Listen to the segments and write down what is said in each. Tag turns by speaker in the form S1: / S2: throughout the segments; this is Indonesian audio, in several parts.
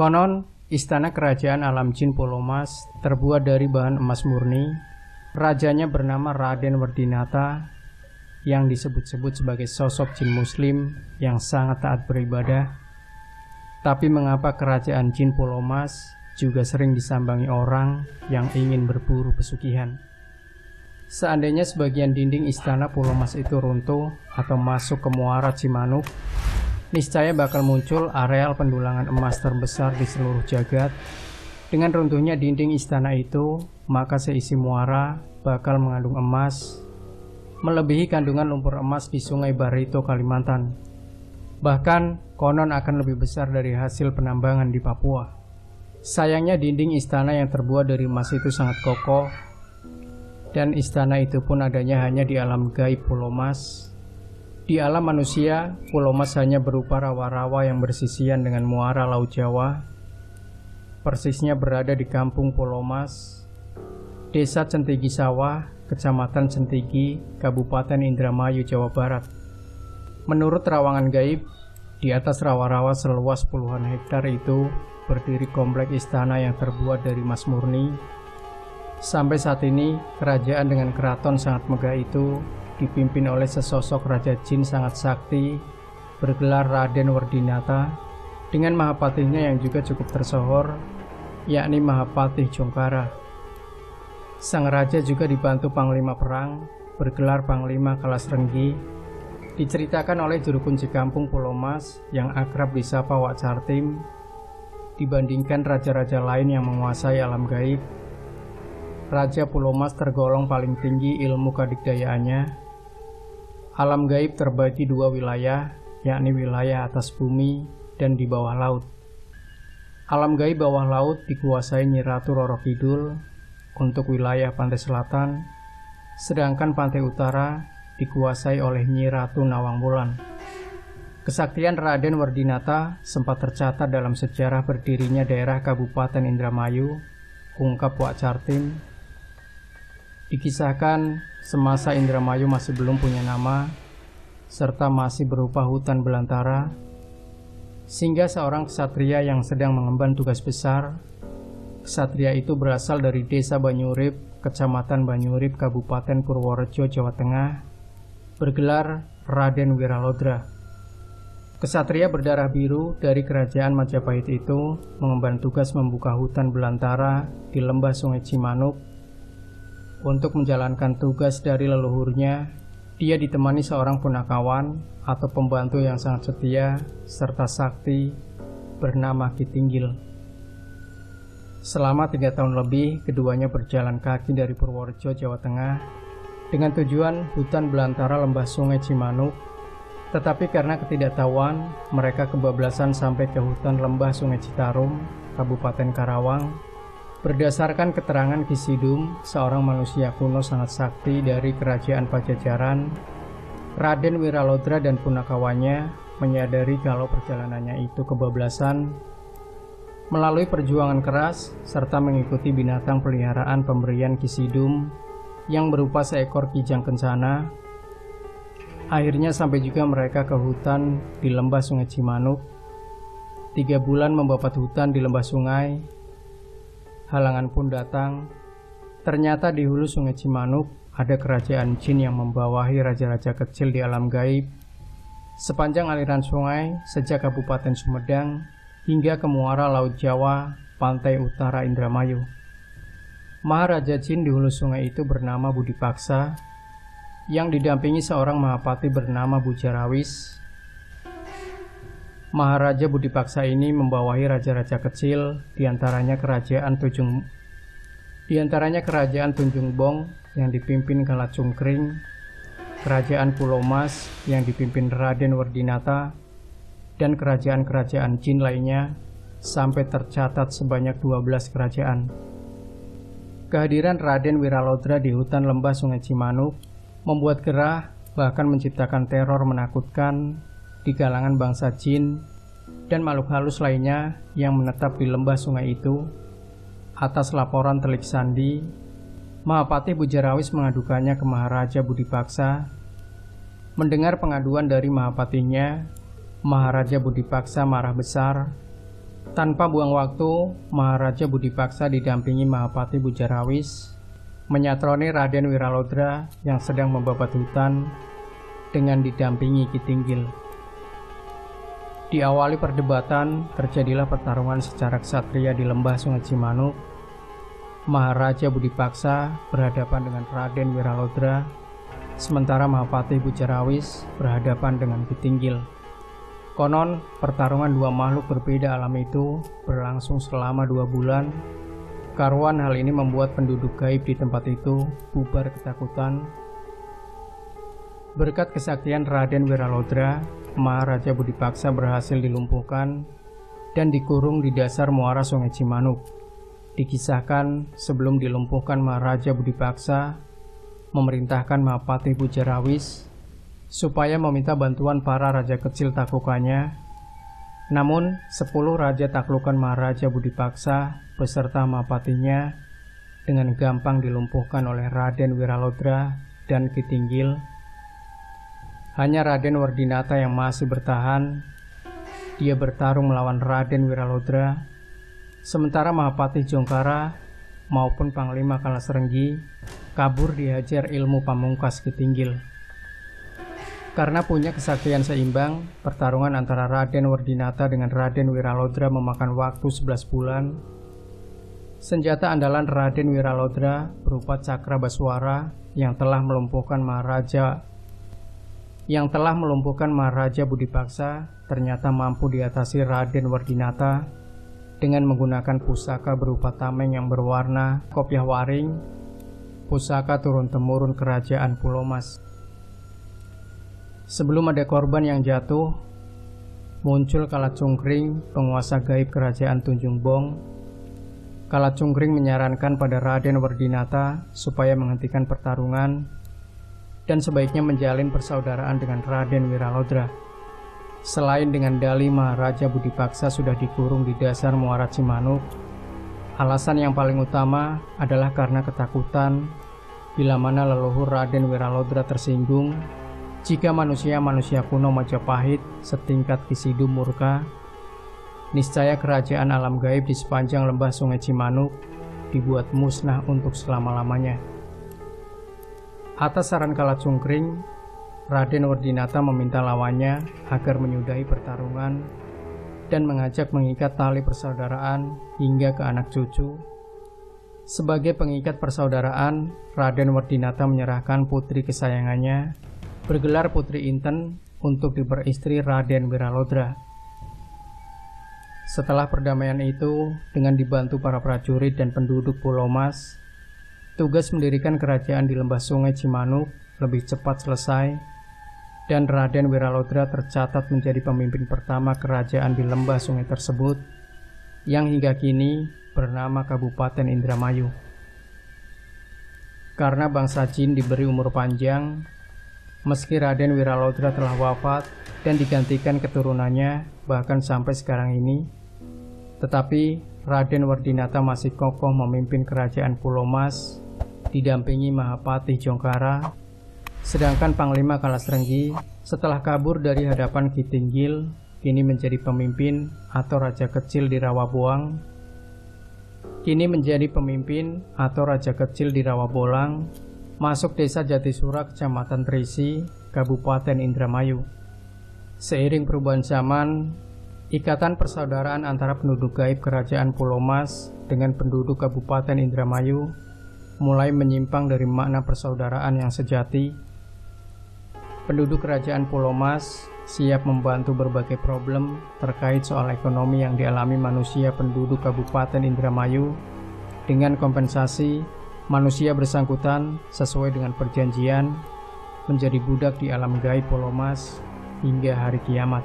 S1: Konon, istana kerajaan alam jin Polomas terbuat dari bahan emas murni. Rajanya bernama Raden Werdinata yang disebut-sebut sebagai sosok jin muslim yang sangat taat beribadah. Tapi mengapa kerajaan jin Polomas juga sering disambangi orang yang ingin berburu pesugihan? Seandainya sebagian dinding istana Pulomas itu runtuh atau masuk ke muara Cimanuk, niscaya bakal muncul areal pendulangan emas terbesar di seluruh jagat. Dengan runtuhnya dinding istana itu, maka seisi muara bakal mengandung emas, melebihi kandungan lumpur emas di Sungai Barito, Kalimantan. Bahkan, konon akan lebih besar dari hasil penambangan di Papua. Sayangnya dinding istana yang terbuat dari emas itu sangat kokoh dan istana itu pun adanya hanya di alam gaib Pulau Mas. Di alam manusia, Pulau Mas hanya berupa rawa-rawa yang bersisian dengan muara Laut Jawa. Persisnya berada di kampung Pulau Mas, Desa Centigi Sawah, Kecamatan Centigi, Kabupaten Indramayu, Jawa Barat. Menurut rawangan gaib, di atas rawa-rawa seluas puluhan hektar itu berdiri komplek istana yang terbuat dari emas murni Sampai saat ini, kerajaan dengan keraton sangat megah itu dipimpin oleh sesosok Raja Jin sangat sakti bergelar Raden Werdinata dengan Mahapatihnya yang juga cukup tersohor, yakni Mahapatih Jongkara. Sang Raja juga dibantu Panglima Perang bergelar Panglima Kalas Renggi diceritakan oleh juru kunci kampung Pulau Mas yang akrab disapa Wak Cartim dibandingkan raja-raja lain yang menguasai alam gaib Raja Pulau Mas tergolong paling tinggi ilmu kadikdayaannya. Alam gaib terbagi dua wilayah, yakni wilayah atas bumi dan di bawah laut. Alam gaib bawah laut dikuasai Nyi Ratu Roro Kidul untuk wilayah pantai selatan, sedangkan pantai utara dikuasai oleh Nyi Ratu Nawang Wulan. Kesaktian Raden Wardinata sempat tercatat dalam sejarah berdirinya daerah Kabupaten Indramayu, ungkap Wak Dikisahkan semasa Indramayu masih belum punya nama serta masih berupa hutan belantara sehingga seorang kesatria yang sedang mengemban tugas besar kesatria itu berasal dari desa Banyurip, kecamatan Banyurip, Kabupaten Purworejo, Jawa Tengah bergelar Raden Wiralodra. Kesatria berdarah biru dari kerajaan Majapahit itu mengemban tugas membuka hutan belantara di lembah Sungai Cimanuk untuk menjalankan tugas dari leluhurnya, dia ditemani seorang punakawan atau pembantu yang sangat setia serta sakti bernama Kitinggil. Selama tiga tahun lebih, keduanya berjalan kaki dari Purworejo, Jawa Tengah dengan tujuan hutan belantara lembah sungai Cimanuk tetapi karena ketidaktahuan, mereka kebablasan sampai ke hutan lembah Sungai Citarum, Kabupaten Karawang, Berdasarkan keterangan Kisidum, seorang manusia kuno sangat sakti dari kerajaan Pajajaran, Raden Wiralodra dan punakawannya menyadari kalau perjalanannya itu kebablasan melalui perjuangan keras serta mengikuti binatang peliharaan pemberian Kisidum yang berupa seekor kijang kencana. Akhirnya sampai juga mereka ke hutan di lembah sungai Cimanuk. Tiga bulan membabat hutan di lembah sungai halangan pun datang. Ternyata di hulu sungai Cimanuk ada kerajaan jin yang membawahi raja-raja kecil di alam gaib. Sepanjang aliran sungai, sejak Kabupaten Sumedang hingga ke muara Laut Jawa, pantai utara Indramayu. Maharaja Jin di hulu sungai itu bernama Budi Paksa, yang didampingi seorang Mahapati bernama Bujarawis Maharaja Budi Paksa ini membawahi raja-raja kecil, di antaranya kerajaan Tunjung di antaranya kerajaan Tunjung Bong yang dipimpin Kala Cungkring, kerajaan Pulau Mas yang dipimpin Raden Wardinata, dan kerajaan-kerajaan Jin lainnya sampai tercatat sebanyak 12 kerajaan. Kehadiran Raden Wiralodra di hutan lembah Sungai Cimanuk membuat gerah bahkan menciptakan teror menakutkan di kalangan bangsa jin dan makhluk halus lainnya yang menetap di lembah sungai itu. Atas laporan Telik Sandi, Mahapati Bujarawis mengadukannya ke Maharaja Budi Paksa. Mendengar pengaduan dari Mahapatinya, Maharaja Budi Paksa marah besar. Tanpa buang waktu, Maharaja Budi Paksa didampingi Mahapati Bujarawis menyatroni Raden Wiralodra yang sedang membabat hutan dengan didampingi Kitinggil. Diawali perdebatan, terjadilah pertarungan secara ksatria di lembah Sungai Cimanuk. Maharaja Budi Paksa berhadapan dengan Raden Wiralodra, sementara Mahapati Bujarawis berhadapan dengan Kitinggil. Konon, pertarungan dua makhluk berbeda alam itu berlangsung selama dua bulan. Karuan hal ini membuat penduduk gaib di tempat itu bubar ketakutan. Berkat kesaktian Raden Wiralodra, Maharaja Budi Paksa berhasil dilumpuhkan dan dikurung di dasar muara Sungai Cimanuk. Dikisahkan sebelum dilumpuhkan Maharaja Budi Paksa memerintahkan Mahapati Bujarawis supaya meminta bantuan para raja kecil taklukannya. Namun, sepuluh raja taklukan Maharaja Budi Paksa beserta Mapatinya dengan gampang dilumpuhkan oleh Raden Wiralodra dan Kitinggil. Hanya Raden Wardinata yang masih bertahan. Dia bertarung melawan Raden Wiralodra, sementara Mahapati Jongkara maupun Panglima Kalasrenggi kabur dihajar ilmu pamungkas Kitinggil. Karena punya kesaktian seimbang, pertarungan antara Raden Wardinata dengan Raden Wiralodra memakan waktu 11 bulan. Senjata andalan Raden Wiralodra berupa cakra baswara yang telah melumpuhkan Maharaja yang telah melumpuhkan Maharaja Budi Paksa ternyata mampu diatasi Raden Wardinata dengan menggunakan pusaka berupa tameng yang berwarna kopiah waring, pusaka turun-temurun kerajaan Pulau Mas. Sebelum ada korban yang jatuh, muncul Kala Cungkring, penguasa gaib kerajaan Tunjung Bong. Kala Cungkring menyarankan pada Raden Wardinata supaya menghentikan pertarungan dan sebaiknya menjalin persaudaraan dengan Raden Wiralodra. Selain dengan dali Maharaja Budi Paksa sudah dikurung di dasar muara Cimanuk, alasan yang paling utama adalah karena ketakutan bila mana leluhur Raden Wiralodra tersinggung jika manusia-manusia kuno Majapahit setingkat Kisidu murka, niscaya kerajaan alam gaib di sepanjang lembah Sungai Cimanuk dibuat musnah untuk selama-lamanya. Atas saran Kala Cungkring, Raden Wardinata meminta lawannya agar menyudahi pertarungan dan mengajak mengikat tali persaudaraan hingga ke anak cucu. Sebagai pengikat persaudaraan, Raden Wardinata menyerahkan putri kesayangannya bergelar Putri Inten untuk diperistri Raden Wiralodra. Setelah perdamaian itu, dengan dibantu para prajurit dan penduduk Pulau Mas, tugas mendirikan kerajaan di lembah sungai Cimanuk lebih cepat selesai dan Raden Wiralodra tercatat menjadi pemimpin pertama kerajaan di lembah sungai tersebut yang hingga kini bernama Kabupaten Indramayu. Karena bangsa Jin diberi umur panjang, Meski Raden Wiralodra telah wafat dan digantikan keturunannya bahkan sampai sekarang ini, tetapi Raden Wardinata masih kokoh memimpin kerajaan Pulau Mas didampingi Mahapati Jongkara, sedangkan Panglima Kalasrenggi setelah kabur dari hadapan Kitinggil kini menjadi pemimpin atau raja kecil di Rawabuang kini menjadi pemimpin atau raja kecil di Rawabolang masuk desa Jatisura, Kecamatan Trisi, Kabupaten Indramayu. Seiring perubahan zaman, ikatan persaudaraan antara penduduk gaib Kerajaan Pulau Mas dengan penduduk Kabupaten Indramayu mulai menyimpang dari makna persaudaraan yang sejati. Penduduk Kerajaan Pulau Mas siap membantu berbagai problem terkait soal ekonomi yang dialami manusia penduduk Kabupaten Indramayu dengan kompensasi manusia bersangkutan sesuai dengan perjanjian menjadi budak di alam gaib Polomas hingga hari kiamat.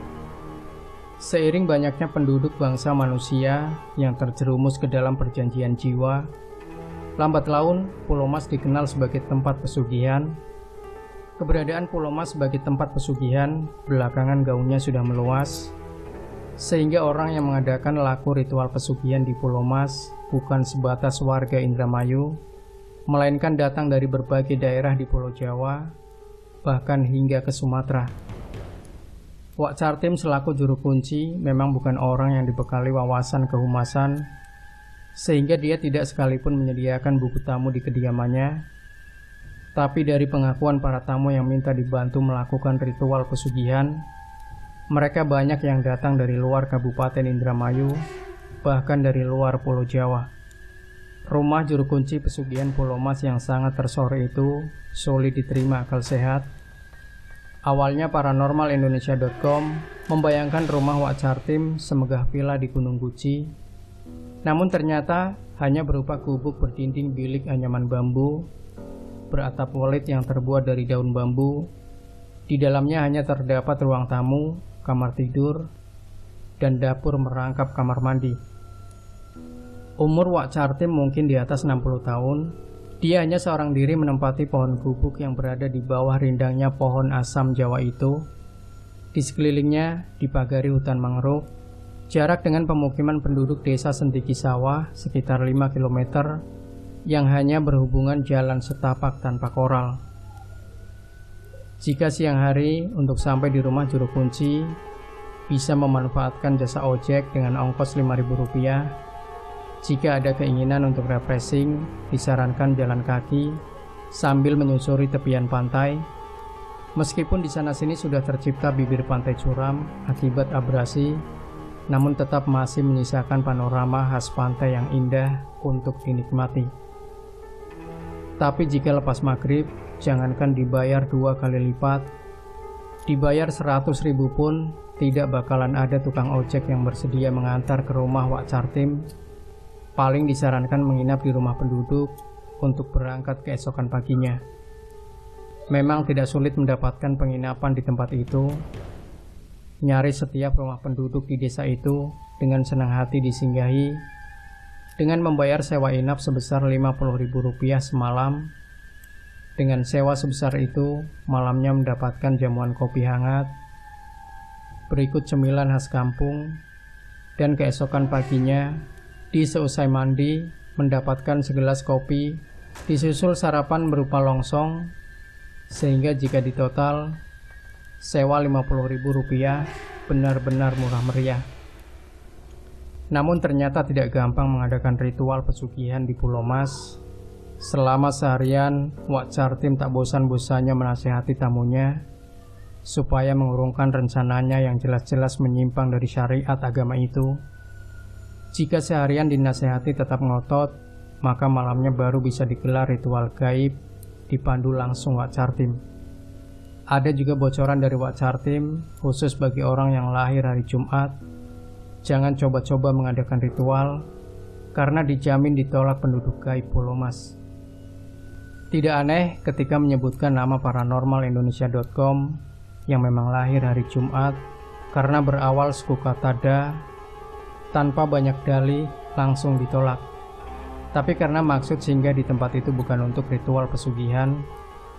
S1: Seiring banyaknya penduduk bangsa manusia yang terjerumus ke dalam perjanjian jiwa, lambat laun Pulau Mas dikenal sebagai tempat pesugihan. Keberadaan Pulau Mas sebagai tempat pesugihan belakangan gaungnya sudah meluas, sehingga orang yang mengadakan laku ritual pesugihan di Pulau Mas bukan sebatas warga Indramayu, melainkan datang dari berbagai daerah di Pulau Jawa, bahkan hingga ke Sumatera. Wak Cartim selaku juru kunci memang bukan orang yang dibekali wawasan kehumasan sehingga dia tidak sekalipun menyediakan buku tamu di kediamannya. Tapi dari pengakuan para tamu yang minta dibantu melakukan ritual pesugihan, mereka banyak yang datang dari luar Kabupaten Indramayu, bahkan dari luar Pulau Jawa. Rumah juru kunci pesugihan Pulau Mas yang sangat tersore itu sulit diterima akal sehat Awalnya paranormalindonesia.com membayangkan rumah Wak Cartim semegah villa di Gunung Guci. Namun ternyata hanya berupa gubuk berdinding bilik anyaman bambu, beratap walit yang terbuat dari daun bambu. Di dalamnya hanya terdapat ruang tamu, kamar tidur, dan dapur merangkap kamar mandi. Umur Wak Cartim mungkin di atas 60 tahun, dia hanya seorang diri menempati pohon gubuk yang berada di bawah rindangnya pohon asam Jawa itu. Di sekelilingnya dipagari hutan mangrove. Jarak dengan pemukiman penduduk desa Sentiki Sawah sekitar 5 km yang hanya berhubungan jalan setapak tanpa koral. Jika siang hari untuk sampai di rumah juru kunci bisa memanfaatkan jasa ojek dengan ongkos Rp5.000 jika ada keinginan untuk refreshing, disarankan jalan kaki sambil menyusuri tepian pantai. Meskipun di sana-sini sudah tercipta bibir pantai curam akibat abrasi, namun tetap masih menyisakan panorama khas pantai yang indah untuk dinikmati. Tapi jika lepas maghrib, jangankan dibayar dua kali lipat, dibayar seratus ribu pun tidak bakalan ada tukang ojek yang bersedia mengantar ke rumah Wak Cartim paling disarankan menginap di rumah penduduk untuk berangkat keesokan paginya. Memang tidak sulit mendapatkan penginapan di tempat itu. Nyaris setiap rumah penduduk di desa itu dengan senang hati disinggahi dengan membayar sewa inap sebesar Rp50.000 semalam. Dengan sewa sebesar itu, malamnya mendapatkan jamuan kopi hangat, berikut cemilan khas kampung, dan keesokan paginya di seusai mandi, mendapatkan segelas kopi, disusul sarapan berupa longsong, sehingga jika ditotal, sewa Rp50.000 benar-benar murah meriah. Namun ternyata tidak gampang mengadakan ritual pesugihan di Pulau Mas. Selama seharian, Wak Cartim tak bosan-bosannya menasehati tamunya supaya mengurungkan rencananya yang jelas-jelas menyimpang dari syariat agama itu jika seharian dinasehati tetap ngotot, maka malamnya baru bisa digelar ritual gaib dipandu langsung Wak Cartim. Ada juga bocoran dari Wak Cartim khusus bagi orang yang lahir hari Jumat. Jangan coba-coba mengadakan ritual karena dijamin ditolak penduduk gaib Pulau Mas. Tidak aneh ketika menyebutkan nama paranormalindonesia.com yang memang lahir hari Jumat karena berawal suku kata da tanpa banyak dalih langsung ditolak. Tapi karena maksud sehingga di tempat itu bukan untuk ritual pesugihan,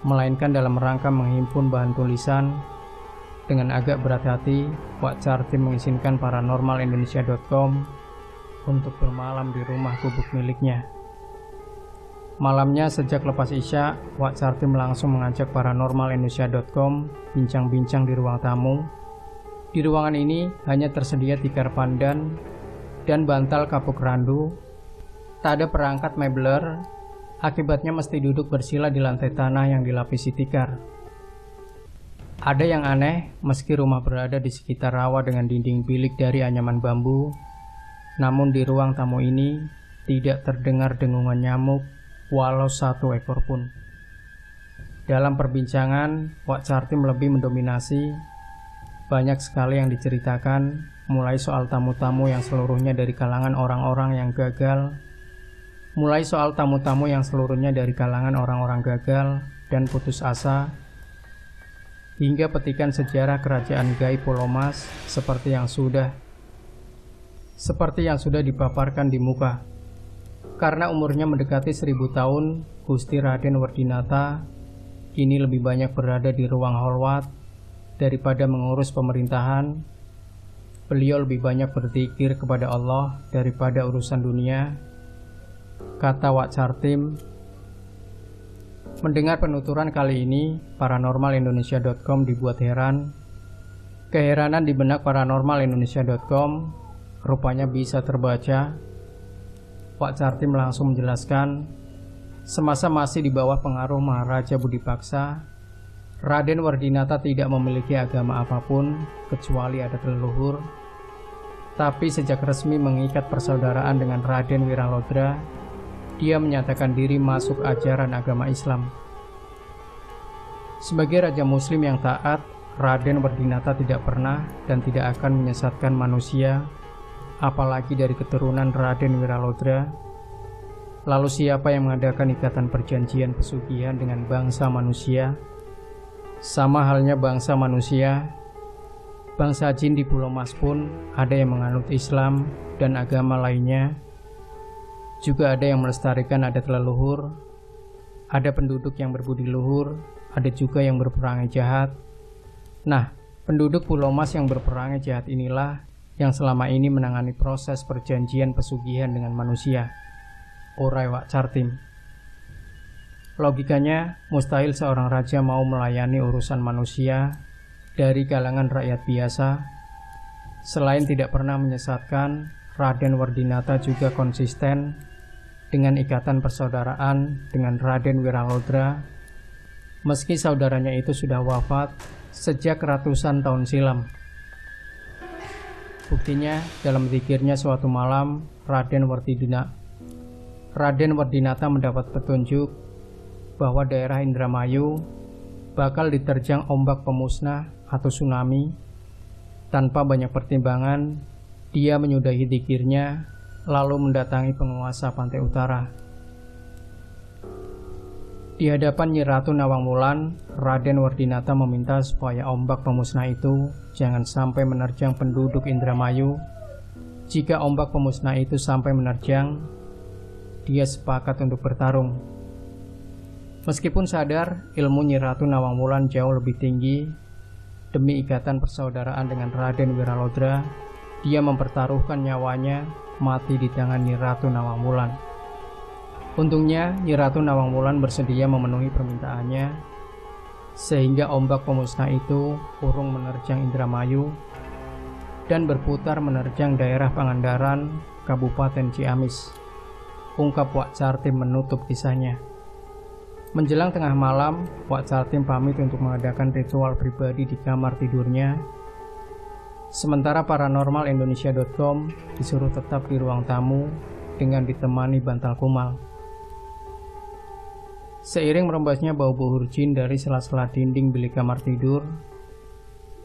S1: melainkan dalam rangka menghimpun bahan tulisan, dengan agak berat hati, Wak Cartim mengizinkan paranormalindonesia.com untuk bermalam di rumah gubuk miliknya. Malamnya sejak lepas Isya, Wak Cartim langsung mengajak paranormalindonesia.com bincang-bincang di ruang tamu. Di ruangan ini hanya tersedia tikar pandan dan bantal kapuk randu. Tak ada perangkat mebler, akibatnya mesti duduk bersila di lantai tanah yang dilapisi tikar. Ada yang aneh, meski rumah berada di sekitar rawa dengan dinding bilik dari anyaman bambu, namun di ruang tamu ini tidak terdengar dengungan nyamuk walau satu ekor pun. Dalam perbincangan, Wak Cartim lebih mendominasi. Banyak sekali yang diceritakan, mulai soal tamu-tamu yang seluruhnya dari kalangan orang-orang yang gagal, mulai soal tamu-tamu yang seluruhnya dari kalangan orang-orang gagal dan putus asa, hingga petikan sejarah kerajaan gaib Pulau Mas seperti yang sudah seperti yang sudah dipaparkan di muka. Karena umurnya mendekati seribu tahun, Gusti Raden Wardinata kini lebih banyak berada di ruang holwat daripada mengurus pemerintahan beliau lebih banyak berzikir kepada Allah daripada urusan dunia. Kata Wak Cartim, mendengar penuturan kali ini, paranormalindonesia.com dibuat heran. Keheranan di benak paranormal Indonesia.com rupanya bisa terbaca. Pak Cartim langsung menjelaskan, semasa masih di bawah pengaruh Maharaja Budi Paksa, Raden Wardinata tidak memiliki agama apa pun kecuali adat leluhur. Tapi sejak resmi mengikat persaudaraan dengan Raden Wiralodra, dia menyatakan diri masuk ajaran agama Islam. Sebagai raja muslim yang taat, Raden Wardinata tidak pernah dan tidak akan menyesatkan manusia, apalagi dari keturunan Raden Wiralodra. Lalu siapa yang mengadakan ikatan perjanjian pesugihan dengan bangsa manusia? Sama halnya bangsa manusia, bangsa jin di Pulau Mas pun ada yang menganut Islam dan agama lainnya. Juga ada yang melestarikan adat leluhur, ada penduduk yang berbudi luhur, ada juga yang berperangai jahat. Nah, penduduk Pulau Mas yang berperangai jahat inilah yang selama ini menangani proses perjanjian pesugihan dengan manusia. Orai Wak Cartim. Logikanya, mustahil seorang raja mau melayani urusan manusia dari kalangan rakyat biasa. Selain tidak pernah menyesatkan, Raden Wardinata juga konsisten dengan ikatan persaudaraan dengan Raden Wiralodra. Meski saudaranya itu sudah wafat sejak ratusan tahun silam. Buktinya, dalam zikirnya suatu malam, Raden Wardinata Raden Wardinata mendapat petunjuk bahwa daerah Indramayu bakal diterjang ombak pemusnah atau tsunami. Tanpa banyak pertimbangan, dia menyudahi dikirnya lalu mendatangi penguasa pantai utara. Di hadapan Nyi Ratu Nawang Wulan, Raden Wardinata meminta supaya ombak pemusnah itu jangan sampai menerjang penduduk Indramayu. Jika ombak pemusnah itu sampai menerjang, dia sepakat untuk bertarung Meskipun sadar ilmu Nyi Ratu Nawang jauh lebih tinggi, demi ikatan persaudaraan dengan Raden Wiralodra, dia mempertaruhkan nyawanya mati di tangan Nyi Ratu Nawang Untungnya, Nyi Ratu Nawang bersedia memenuhi permintaannya, sehingga ombak pemusnah itu urung menerjang Indramayu dan berputar menerjang daerah Pangandaran, Kabupaten Ciamis. Ungkap Wak Cartim menutup kisahnya. Menjelang tengah malam, Wak Caltim pamit untuk mengadakan ritual pribadi di kamar tidurnya. Sementara paranormal Indonesia.com disuruh tetap di ruang tamu dengan ditemani bantal kumal. Seiring merembasnya bau buhur jin dari sela-sela dinding bilik kamar tidur,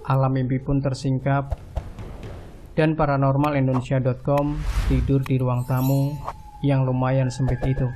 S1: alam mimpi pun tersingkap dan paranormal Indonesia.com tidur di ruang tamu yang lumayan sempit itu.